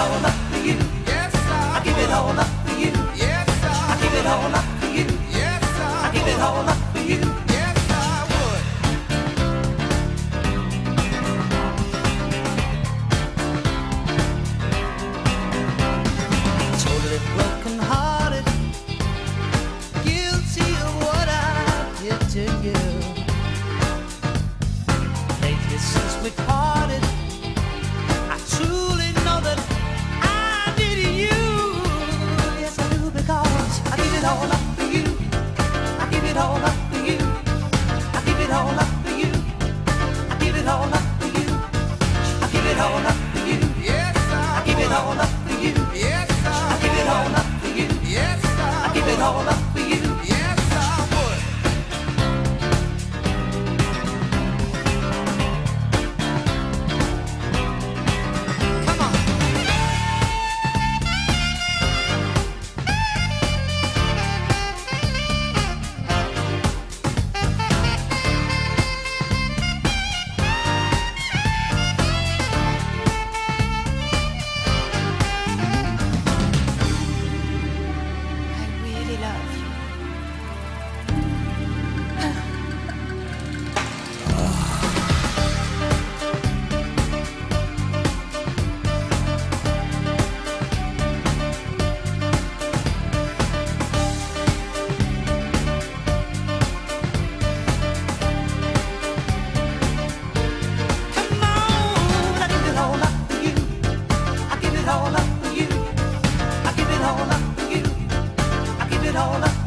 all up for you. with all it all up.